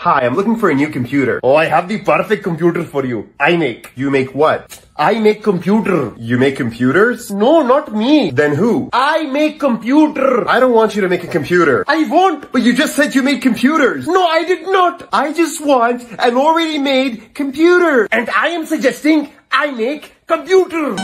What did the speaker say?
Hi, I'm looking for a new computer. Oh, I have the perfect computer for you. iMac. You make what? iMac computer. You make computers? No, not me. Then who? iMac computer. I don't want you to make a computer. I won't. But you just said you make computers. No, I did not. I just want an already made computer. And I am suggesting iMac computer.